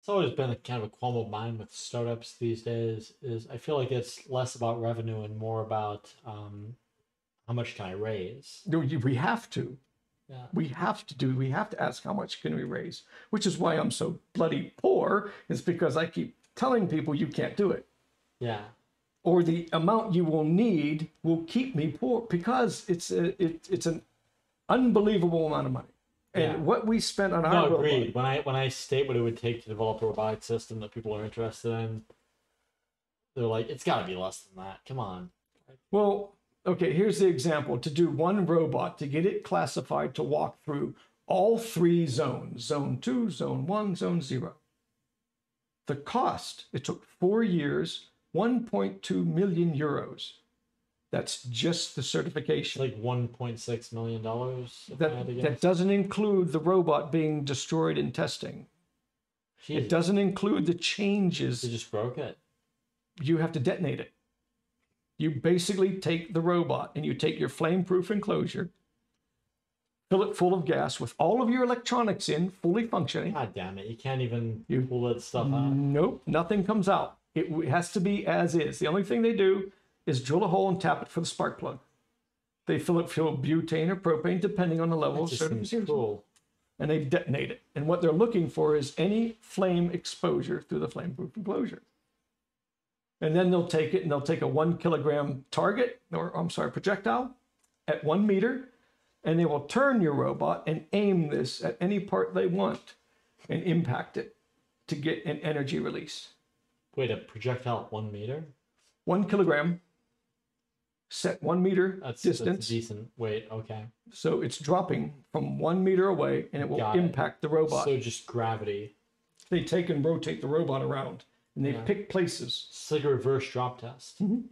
It's always been a kind of a qualm of mine with startups these days. Is I feel like it's less about revenue and more about um, how much can I raise. No, We have to. Yeah. We have to do. We have to ask how much can we raise, which is why I'm so bloody poor. Is because I keep telling people you can't do it, Yeah. or the amount you will need will keep me poor because it's a, it, it's an unbelievable amount of money. And Yeah. what we spent on our No, robot- agreed. When I when I state what it would take to develop a robotic system that people are interested in, they're like, it's got to be less than that. Come on. Well, okay, here's the example. To do one robot, to get it classified to walk through all three zones zone two, zone one, zone zero. The cost, it took four years, 1.2 million euros. That's just the It's certification. like 1.6 million dollars. if I had to That, guess. that doesn't include the robot being destroyed in testing. Jeez, It doesn't include the They changes. just broke it. You have to detonate it. You basically take the robot and you take your flame-proof enclosure, fill it full of gas with all of your electronics in, fully functioning. God damn it! You can't even You- pull that stuff out. Nope, nothing comes out. It w- has to be as is. The only thing they do is drill a hole and tap it for the spark plug. They fill it full of butane or propane, depending on the level of certification, cool. and they detonate it. And what they're looking for is any flame exposure through the flame-proof enclosure. And then they'll take it and they'll take a one kilogram target, or I'm sorry, projectile at one meter, and they will turn your robot and aim this at any part they want and impact it to get an energy release. Wait, a projectile at one meter? One kilogram, set one meter That's, distance. that's decent. Wait, okay. so it's dropping from one meter away and it will Got it. impact the robot. So just gravity. they take and rotate the robot around and they Yeah. pick places. It's like a reverse drop test. Mhm.